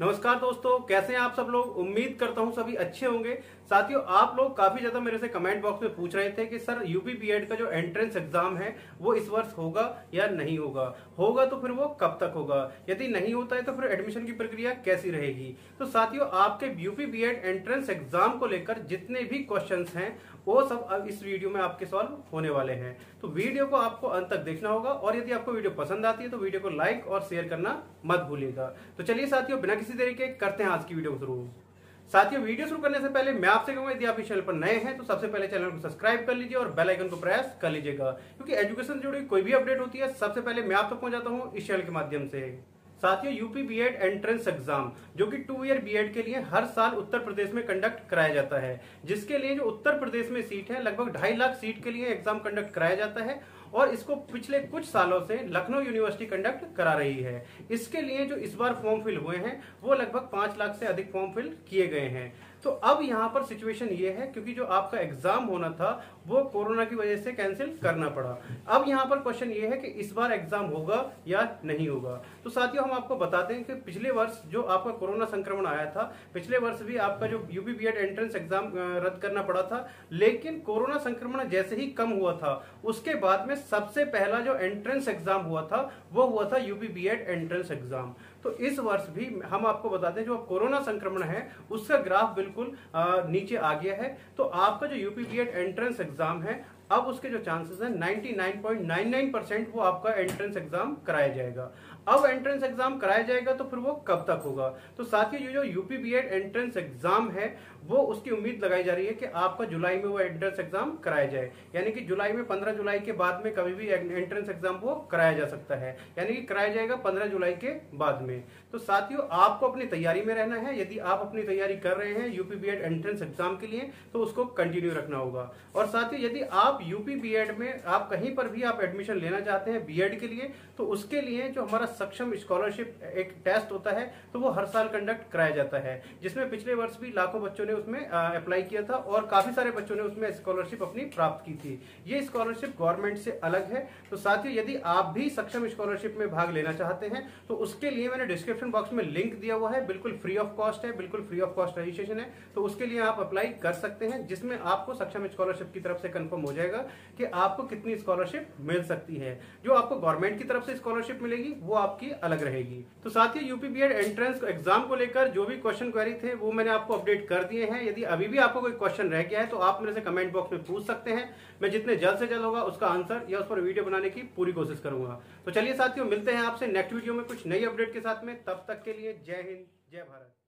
नमस्कार दोस्तों, कैसे हैं आप सब लोग? उम्मीद करता हूँ सभी अच्छे होंगे। साथियों, आप लोग काफ़ी ज़्यादा मेरे से कमेंट बॉक्स में पूछ रहे थे कि, सर यूपी बीएड का जो एंट्रेंस एग्ज़ाम है, वो इस वर्ष होगा या नहीं होगा? होगा तो फिर वो कब तक होगा? यदि नहीं होता है तो फिर एडमिशन की प्रक्रिया कैसी रहेगी? तो साथियों, आपके यूपी बीएड एंट्रेंस एग्ज़ाम को लेकर जितने भी क्वेश्चन है, वो सब अब इस वीडियो में आपके सॉल्व होने वाले हैं। तो वीडियो को आपको अंत तक देखना होगा और यदि आपको वीडियो पसंद आती है तो वीडियो को लाइक और शेयर करना मत भूलिएगा। तो चलिए साथियों, बिना किसी तरीके करते हैं आज की वीडियो शुरू। साथियों, वीडियो शुरू करने से पहले मैं आपसे कहूँगा, यदि आप इस चैनल पर नए हैं तो सबसे पहले चैनल को सब्सक्राइब कर लीजिए और बेल आइकन को प्रेस कर लीजिएगा, क्योंकि एजुकेशन से जुड़ी कोई भी अपडेट होती है, सबसे पहले मैं आप तक तो पहुंचाता हूँ इस चैनल के माध्यम से। साथियों यूपी बीएड एंट्रेंस एग्ज़ाम जो कि टू ईयर बीएड के लिए हर साल उत्तर प्रदेश में कंडक्ट कराया जाता है। जिसके लिए जो उत्तर प्रदेश में सीट है, लगभग ढाई लाख सीट के लिए एग्ज़ाम कंडक्ट कराया जाता है और इसको पिछले कुछ सालों से लखनऊ यूनिवर्सिटी कंडक्ट करा रही है। इसके लिए जो इस बार फॉर्म फिल हुए हैं, वो लगभग पाँच लाख से अधिक फॉर्म फिल किए गए हैं। तो अब यहाँ पर सिचुएशन ये है, क्योंकि जो आपका एग्ज़ाम होना था, वो कोरोना की वजह से कैंसिल करना पड़ा। अब यहाँ पर क्वेश्चन ये है कि इस बार एग्ज़ाम होगा या नहीं होगा? तो साथियों, हम आपको बताते हैं कि पिछले वर्ष जो आपका कोरोना संक्रमण आया था, पिछले वर्ष भी आपका जो यूपी बी एंट्रेंस एग्ज़ाम रद्द करना पड़ा था, लेकिन कोरोना संक्रमण जैसे ही कम हुआ था, उसके बाद में सबसे पहला जो एंट्रेंस एग्ज़ाम हुआ था, वो हुआ था यूपी बी एंट्रेंस एग्ज़ाम तो इस वर्ष भी हम आपको बताते हैं, जो कोरोना संक्रमण है, उसका ग्राफ बिल्कुल नीचे आ गया है। तो आपका जो यूपी बी एंट्रेंस एग्ज़ाम है अब उसके जो चांसेस हैं 99.99 परसेंट वो आपका एंट्रेंस एग्ज़ाम कराया जाएगा। अब एंट्रेंस एग्ज़ाम कराया जाएगा तो फिर वो कब तक होगा? तो साथ ही जो यूपी बी एंट्रेंस एग्ज़ाम है, वो उसकी उम्मीद लगाई जा रही है कि आपका जुलाई में वो एंट्रेंस एग्ज़ाम कराया जाए। यानी कि जुलाई में, पंद्रह जुलाई के बाद में कभी भी एंट्रेंस एग्ज़ाम वो कराया जा सकता है। यानी कि कराया जाएगा पंद्रह जुलाई के बाद में। तो साथियों, आपको अपनी तैयारी में रहना है। यदि आप अपनी तैयारी कर रहे हैं यूपी बी एंट्रेंस एग्ज़ाम के लिए तो उसको कंटिन्यू रखना होगा। और साथ ही यदि आप यूपी बी में आप कहीं पर भी आप एडमिशन लेना चाहते हैं बीएड के लिए तो उसके लिए जो हमारा सक्षम स्कॉलरशिप एक टेस्ट होता है तो वो हर साल कंडक्ट कराया जाता है। जिसमें पिछले वर्ष भी लाखों बच्चों ने उसमें अप्लाई किया था और काफ़ी सारे बच्चों ने उसमें स्कॉलरशिप अपनी प्राप्त की थी। ये स्कॉलरशिप गवर्नमेंट से अलग है। तो साथ ही यदि आप भी सक्षम स्कॉलरशिप में भाग लेना चाहते हैं तो उसके लिए मैंने डिस्क्रिप्शन बॉक्स में लिंक दिया हुआ है। बिल्कुल फ्री ऑफ़ कॉस्ट है, बिल्कुल फ्री ऑफ़ कॉस्ट रजिस्ट्रेशन है। तो उसके लिए आप अप्लाई कर सकते हैं, जिसमें आपको सक्षम स्कॉलरशिप की तरफ़ से कंफर्म हो जाएगा कि आपको कितनी स्कॉलरशिप मिल सकती है। जो आपको गवर्नमेंट की तरफ़ से स्कॉलरशिप मिलेगी, वो आपकी अलग रहेगी। तो साथ ही यूपी बी एंट्रेंस एग्ज़ाम को लेकर जो भी क्वेश्चन क्वेरी थे, वो मैंने आपको अपडेट कर दिए हैं। यदि अभी भी आपको कोई क्वेश्चन रह गया है तो आप मेरे से कमेंट बॉक्स में पूछ सकते हैं। मैं जितने जल्द से जल्द होगा, उसका आंसर या उस पर वीडियो बनाने की पूरी कोशिश करूँगा। तो चलिए साथियों, मिलते हैं आपसे नेक्स्ट वीडियो में कुछ नई अपडेट के साथ में। तब तक के लिए जय हिंद, जय भारत।